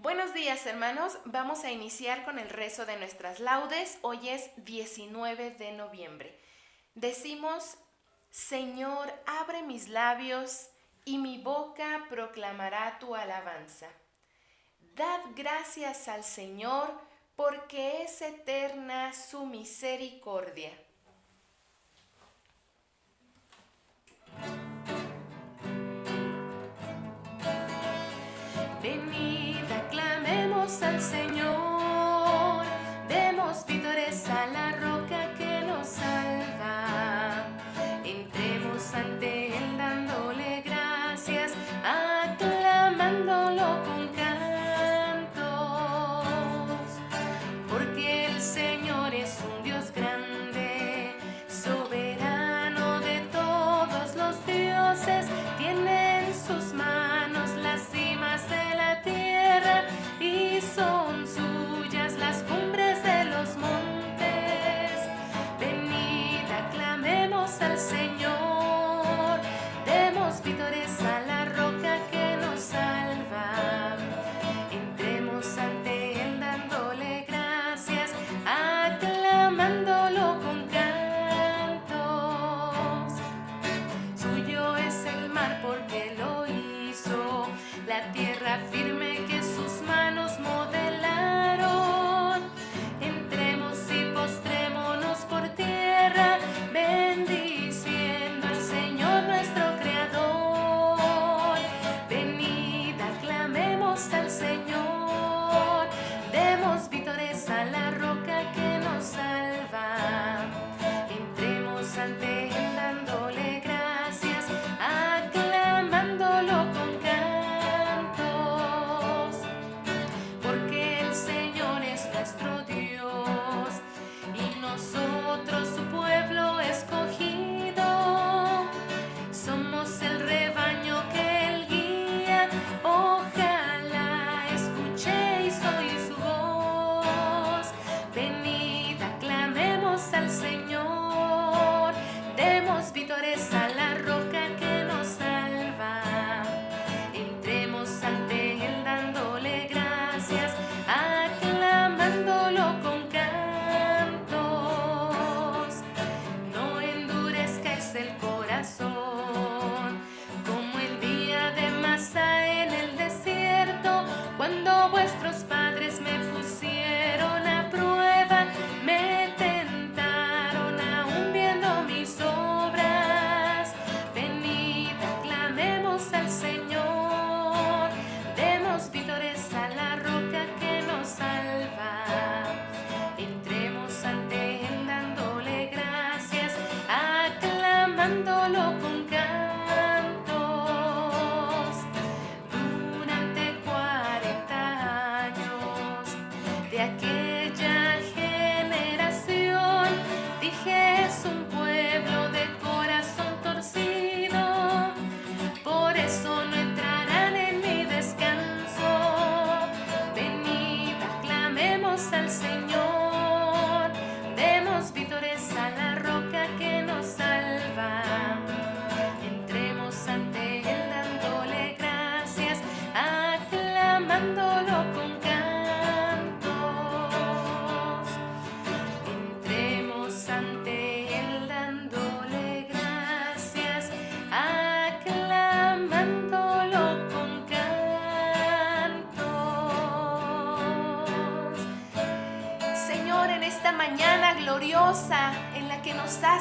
Buenos días hermanos, vamos a iniciar con el rezo de nuestras laudes. Hoy es 19 de noviembre. Decimos, Señor, abre mis labios y mi boca proclamará tu alabanza. Dad gracias al Señor porque es eterna su misericordia.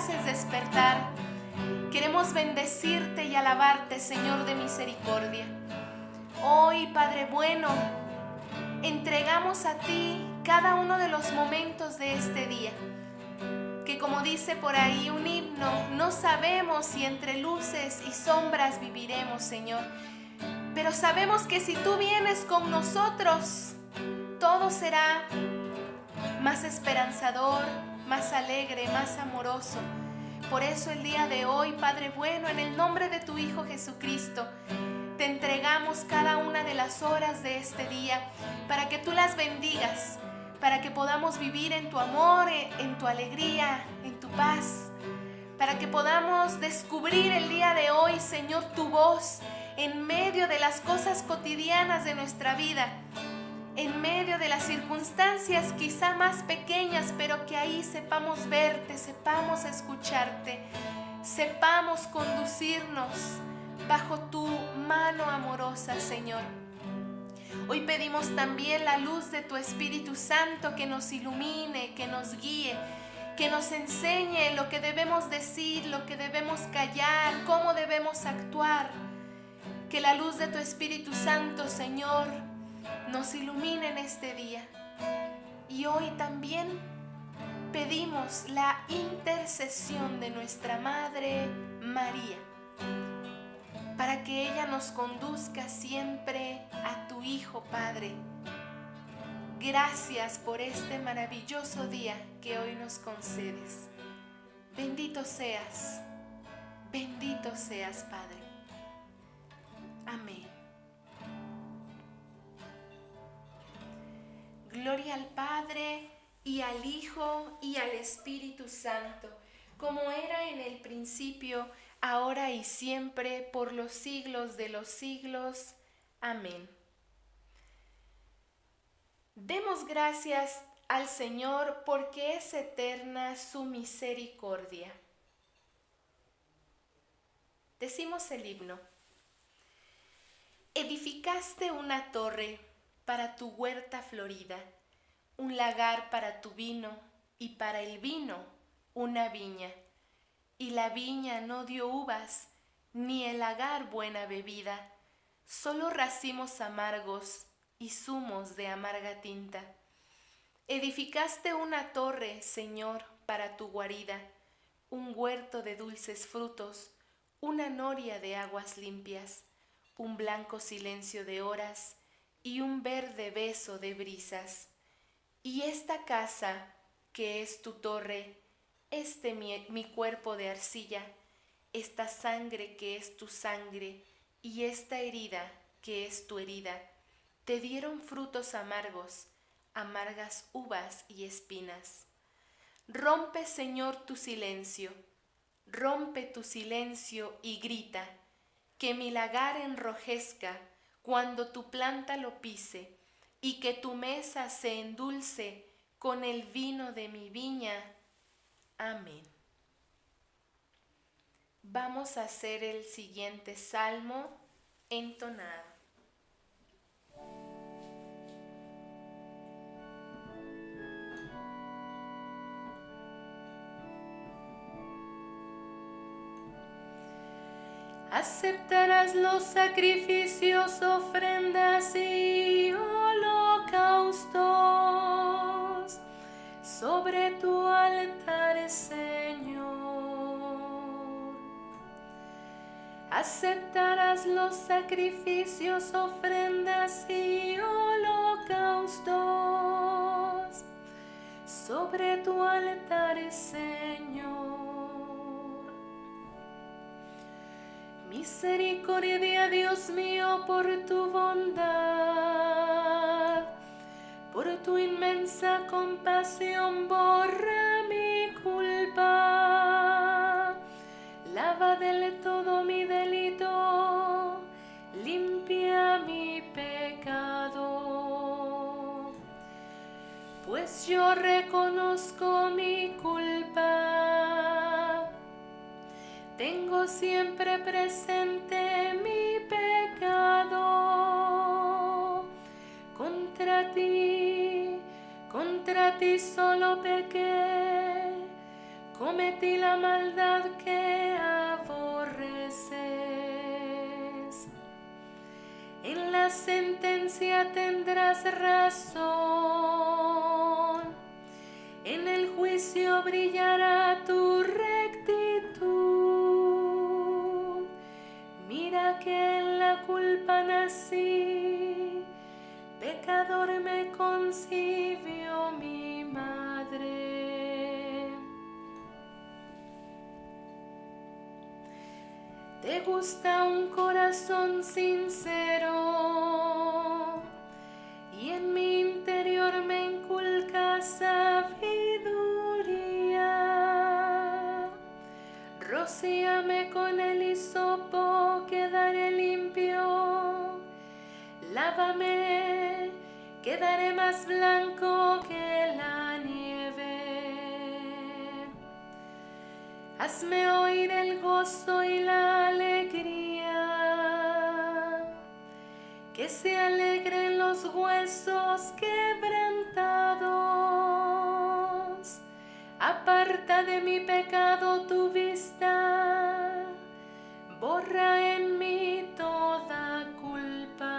Despertar, queremos bendecirte y alabarte, Señor de misericordia. Hoy, Padre bueno, entregamos a ti cada uno de los momentos de este día. Que como dice por ahí un himno, no sabemos si entre luces y sombras viviremos, Señor. Pero sabemos que si tú vienes con nosotros, todo será más esperanzador, más alegre, más amoroso. Por eso el día de hoy, Padre bueno, en el nombre de tu Hijo Jesucristo, te entregamos cada una de las horas de este día para que tú las bendigas, para que podamos vivir en tu amor, en tu alegría, en tu paz, para que podamos descubrir el día de hoy, Señor, tu voz en medio de las cosas cotidianas de nuestra vida en medio de las circunstancias quizá más pequeñas, pero que ahí sepamos verte, sepamos escucharte, sepamos conducirnos bajo tu mano amorosa, Señor. Hoy pedimos también la luz de tu Espíritu Santo que nos ilumine, que nos guíe, que nos enseñe lo que debemos decir, lo que debemos callar, cómo debemos actuar. Que la luz de tu Espíritu Santo, Señor, nos ilumine en este día. Y hoy también pedimos la intercesión de nuestra Madre María, para que ella nos conduzca siempre a tu Hijo Padre. Gracias por este maravilloso día que hoy nos concedes. Bendito seas, bendito seas Padre. Amén. Gloria al Padre y al Hijo y al Espíritu Santo, como era en el principio, ahora y siempre, por los siglos de los siglos. Amén. Demos gracias al Señor porque es eterna su misericordia. Decimos el himno. Edificaste una torre para tu huerta florida, un lagar para tu vino y para el vino una viña. Y la viña no dio uvas, ni el lagar buena bebida, solo racimos amargos y zumos de amarga tinta. Edificaste una torre, Señor, para tu guarida, un huerto de dulces frutos, una noria de aguas limpias, un blanco silencio de horas, y un verde beso de brisas. Y esta casa, que es tu torre, este mi, mi cuerpo de arcilla, esta sangre que es tu sangre, y esta herida que es tu herida, te dieron frutos amargos, amargas uvas y espinas. Rompe, Señor, tu silencio, rompe tu silencio y grita, que mi lagar enrojezca, cuando tu planta lo pise, y que tu mesa se endulce con el vino de mi viña. Amén. Vamos a hacer el siguiente salmo entonado. Aceptarás los sacrificios, ofrendas y holocaustos sobre tu altar, Señor. Aceptarás los sacrificios, ofrendas y holocaustos sobre tu altar, Señor. Misericordia, Dios mío, por tu bondad, por tu inmensa compasión, borra mi culpa, lava del todo mi delito, limpia mi pecado, pues yo reconozco mi culpa tengo siempre presente mi pecado. Contra ti, contra ti solo pequé, cometí la maldad que aborreces. En la sentencia tendrás razón, en el juicio brillará Te gusta un corazón sincero y en mi interior me inculca sabiduría. Rocíame con el hisopo quedaré limpio. Lávame, quedaré más blanco Hazme oír el gozo y la alegría, que se alegren los huesos quebrantados. Aparta de mi pecado tu vista, borra en mí toda culpa.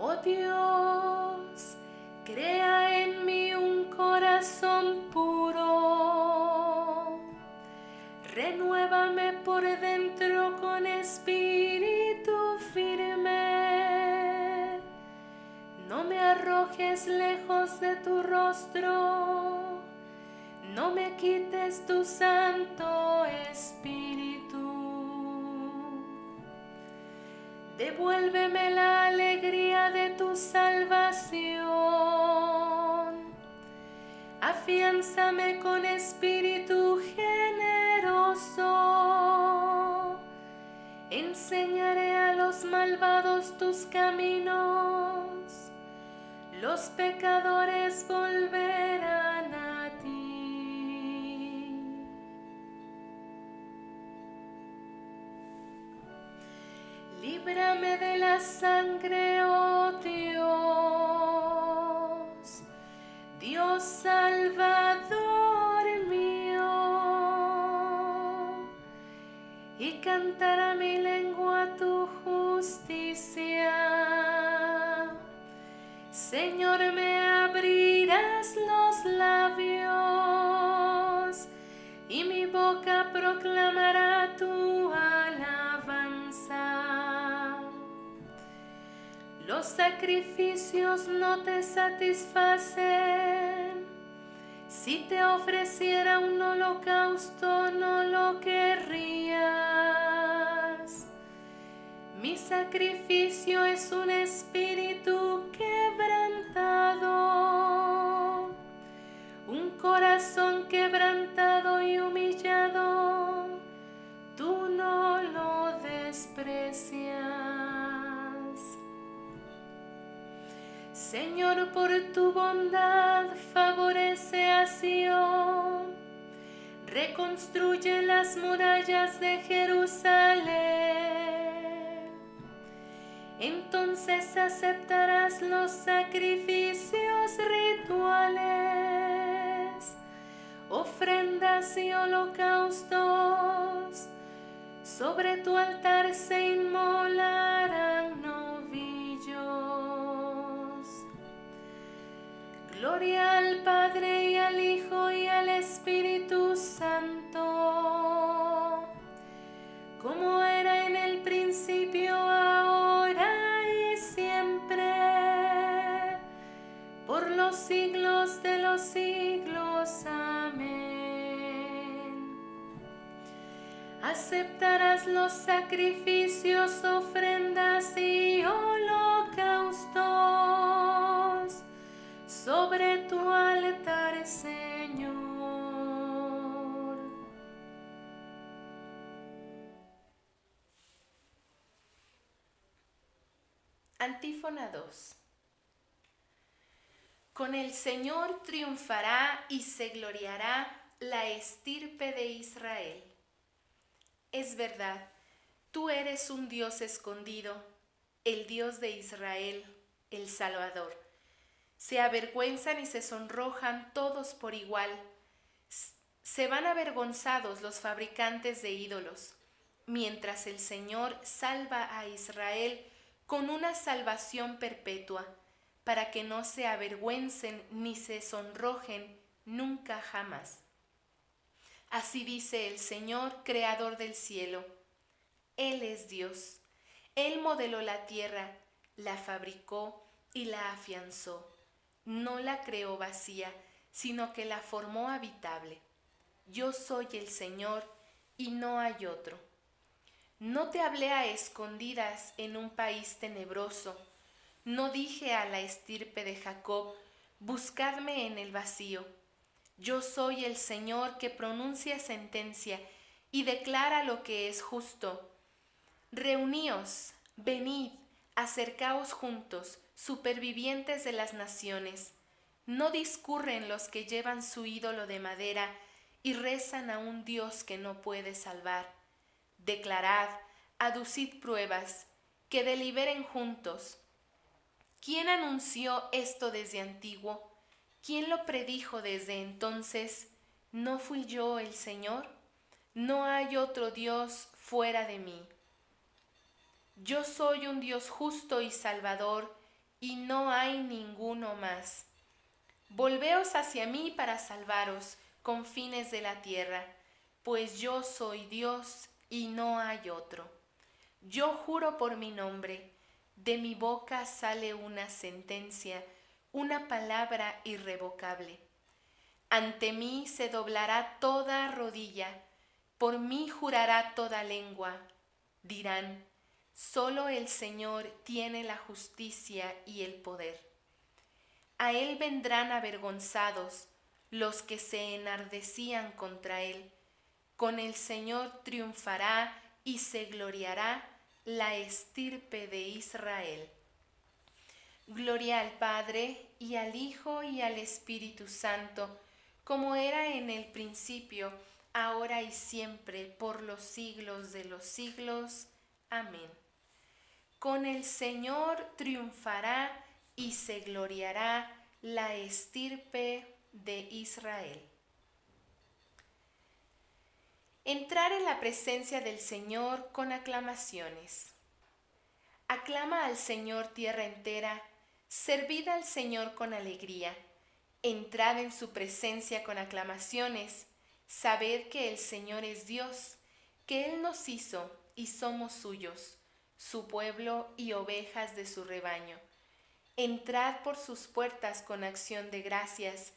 Oh Dios, crea en mí un corazón Renuévame por dentro con espíritu firme. No me arrojes lejos de tu rostro. No me quites tu santo espíritu. Devuélveme la alegría de tu salvación. Afiánzame con espíritu generoso. Enseñaré a los malvados tus caminos. Los pecadores volverán a ti. Líbrame de la sangre, oh Dios, Dios Salvador mío, y cantará mi lengua tu justicia. Señor, me abrirás los labios, y mi boca proclamará tu Los sacrificios no te satisfacen. Si te ofreciera un holocausto, no lo querrías. Mi sacrificio es un espíritu quebrantado, un corazón quebrantado y humillado. Señor, por tu bondad favorece a Sion. Reconstruye las murallas de Jerusalén. Entonces aceptarás los sacrificios rituales, ofrendas y holocaustos. Sobre tu altar se inmolarán Gloria al Padre y al Hijo y al Espíritu Santo, como era en el principio, ahora y siempre, por los siglos de los siglos. Amén. Aceptarás los sacrificios, ofrendas y holocaustos Señor triunfará y se gloriará la estirpe de Israel. Es verdad, tú eres un Dios escondido, el Dios de Israel, el Salvador. Se avergüenzan y se sonrojan todos por igual. Se van avergonzados los fabricantes de ídolos, mientras el Señor salva a Israel con una salvación perpetua, para que no se avergüencen ni se sonrojen nunca jamás. Así dice el Señor, Creador del cielo. Él es Dios. Él modeló la tierra, la fabricó y la afianzó. No la creó vacía, sino que la formó habitable. Yo soy el Señor y no hay otro. No te hablé a escondidas en un país tenebroso. No dije a la estirpe de Jacob, buscadme en el vacío. Yo soy el Señor que pronuncia sentencia y declara lo que es justo. Reuníos, venid, Acercaos juntos, supervivientes de las naciones. No discurren los que llevan su ídolo de madera y rezan a un Dios que no puede salvar. Declarad, aducid pruebas, que deliberen juntos. ¿Quién anunció esto desde antiguo? ¿Quién lo predijo desde entonces? ¿No fui yo el Señor? No hay otro Dios fuera de mí. Yo soy un Dios justo y salvador, y no hay ninguno más. Volveos hacia mí para salvaros, confines de la tierra, pues yo soy Dios y no hay otro. Yo juro por mi nombre, de mi boca sale una sentencia, una palabra irrevocable. Ante mí se doblará toda rodilla, por mí jurará toda lengua. Dirán, solo el Señor tiene la justicia y el poder. A él vendrán avergonzados los que se enardecían contra él. Con el Señor triunfará y se gloriará la estirpe de Israel. Gloria al Padre y al Hijo y al Espíritu Santo, como era en el principio, ahora y siempre, por los siglos de los siglos. Amén. Con el Señor triunfará y se gloriará la estirpe de Israel. Entrar en la presencia del Señor con aclamaciones. Aclama al Señor tierra entera, servid al Señor con alegría, entrad en su presencia con aclamaciones, sabed que el Señor es Dios, que Él nos hizo y somos suyos, su pueblo y ovejas de su rebaño. Entrad por sus puertas con acción de gracias,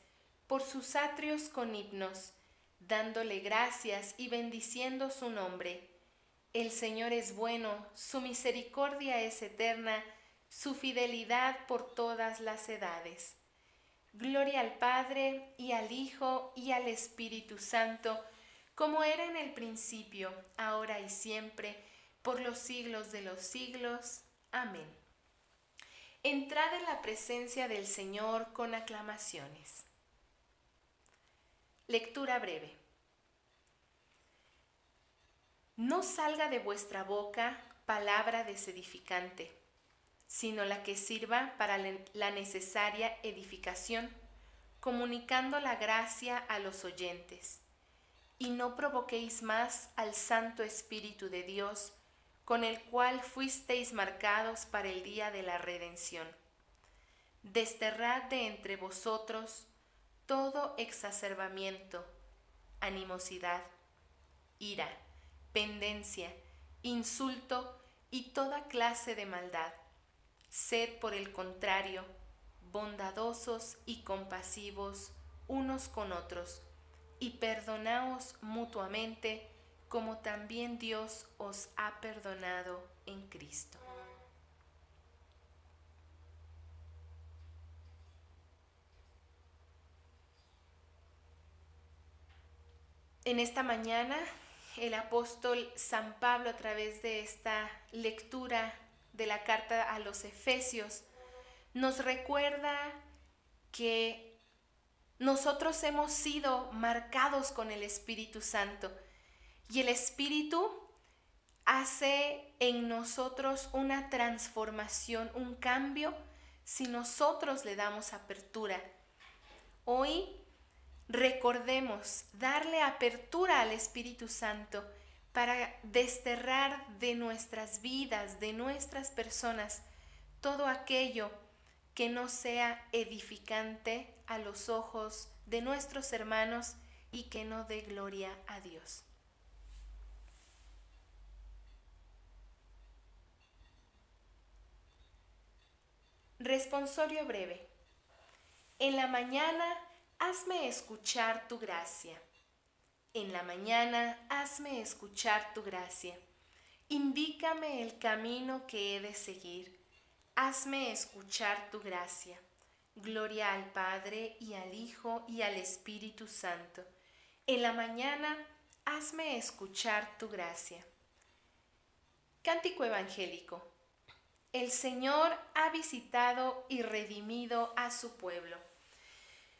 por sus atrios con himnos, dándole gracias y bendiciendo su nombre. El Señor es bueno, su misericordia es eterna, su fidelidad por todas las edades. Gloria al Padre y al Hijo y al Espíritu Santo, como era en el principio, ahora y siempre, por los siglos de los siglos. Amén. Entrad en la presencia del Señor con aclamaciones. Lectura breve. No salga de vuestra boca palabra desedificante, sino la que sirva para la necesaria edificación, comunicando la gracia a los oyentes. Y no provoquéis más al Santo Espíritu de Dios, con el cual fuisteis marcados para el día de la redención. Desterrad de entre vosotros todo exacerbamiento, animosidad, ira, pendencia, insulto y toda clase de maldad. Sed, por el contrario, bondadosos y compasivos unos con otros, y perdonaos mutuamente, como también Dios os ha perdonado en Cristo. En esta mañana, el apóstol San Pablo, a través de esta lectura de la carta a los Efesios, nos recuerda que nosotros hemos sido marcados con el Espíritu Santo y el Espíritu hace en nosotros una transformación, un cambio, si nosotros le damos apertura. Hoy recordemos darle apertura al Espíritu Santo para desterrar de nuestras vidas, de nuestras personas, todo aquello que no sea edificante a los ojos de nuestros hermanos y que no dé gloria a Dios. Responsorio breve. En la mañana hazme escuchar tu gracia. En la mañana hazme escuchar tu gracia. Indícame el camino que he de seguir. Hazme escuchar tu gracia. Gloria al Padre y al Hijo y al Espíritu Santo. En la mañana hazme escuchar tu gracia. Cántico Evangélico. El Señor ha visitado y redimido a su pueblo.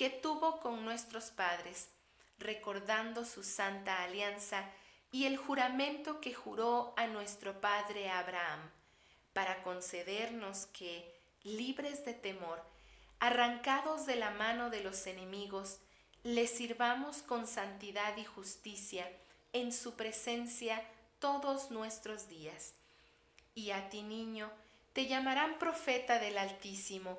que tuvo con nuestros padres, recordando su santa alianza y el juramento que juró a nuestro padre Abraham, para concedernos que, libres de temor, arrancados de la mano de los enemigos, le sirvamos con santidad y justicia en su presencia todos nuestros días. Y a ti, niño, te llamarán profeta del Altísimo,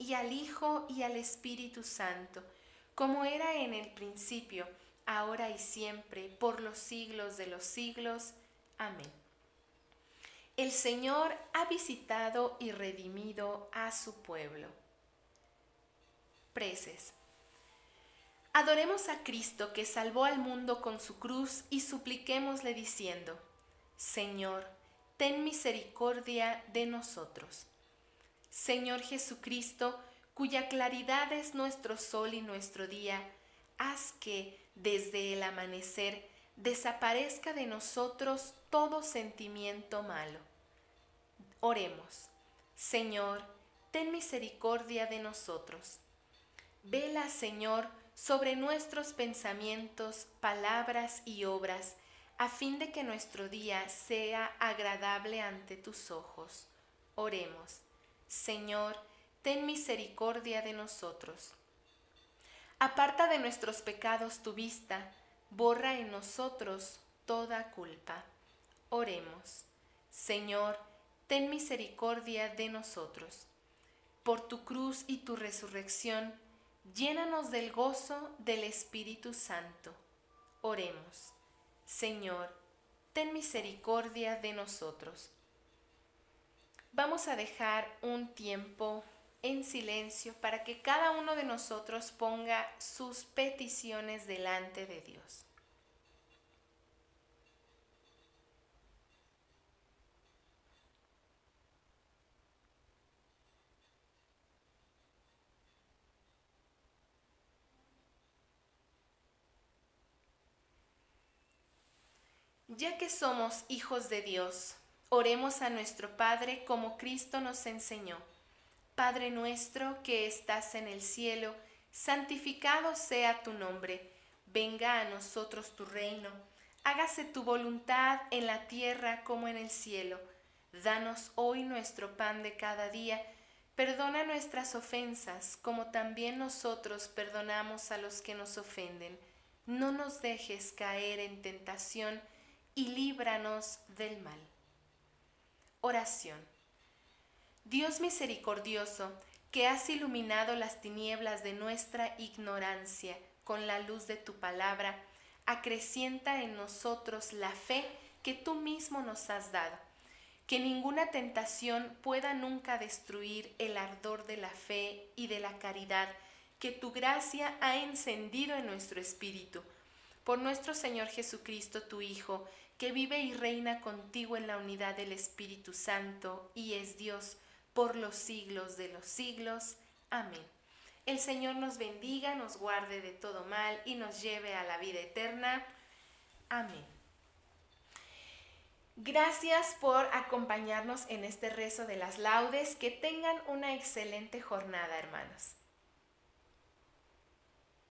y al Hijo, y al Espíritu Santo, como era en el principio, ahora y siempre, por los siglos de los siglos. Amén. El Señor ha visitado y redimido a su pueblo. Preces. Adoremos a Cristo que salvó al mundo con su cruz y supliquémosle diciendo, Señor, ten misericordia de nosotros. Señor Jesucristo, cuya claridad es nuestro sol y nuestro día, haz que desde el amanecer desaparezca de nosotros todo sentimiento malo. Oremos. Señor, ten misericordia de nosotros. Vela, Señor, sobre nuestros pensamientos, palabras y obras, a fin de que nuestro día sea agradable ante tus ojos. Oremos. Señor, ten misericordia de nosotros. Aparta de nuestros pecados tu vista, borra en nosotros toda culpa. Oremos. Señor, ten misericordia de nosotros. Por tu cruz y tu resurrección, llénanos del gozo del Espíritu Santo. Oremos. Señor, ten misericordia de nosotros. Vamos a dejar un tiempo en silencio para que cada uno de nosotros ponga sus peticiones delante de Dios. Ya que somos hijos de Dios, Oremos a nuestro Padre como Cristo nos enseñó. Padre nuestro que estás en el cielo, santificado sea tu nombre. Venga a nosotros tu reino. Hágase tu voluntad en la tierra como en el cielo. Danos hoy nuestro pan de cada día. Perdona nuestras ofensas, como también nosotros perdonamos a los que nos ofenden. No nos dejes caer en tentación y líbranos del mal. Oración. Dios misericordioso, que has iluminado las tinieblas de nuestra ignorancia con la luz de tu palabra, acrecienta en nosotros la fe que tú mismo nos has dado. Que ninguna tentación pueda nunca destruir el ardor de la fe y de la caridad que tu gracia ha encendido en nuestro espíritu. Por nuestro Señor Jesucristo, tu Hijo, que vive y reina contigo en la unidad del Espíritu Santo y es Dios por los siglos de los siglos. Amén. El Señor nos bendiga, nos guarde de todo mal y nos lleve a la vida eterna. Amén. Gracias por acompañarnos en este rezo de las laudes. Que tengan una excelente jornada, hermanos.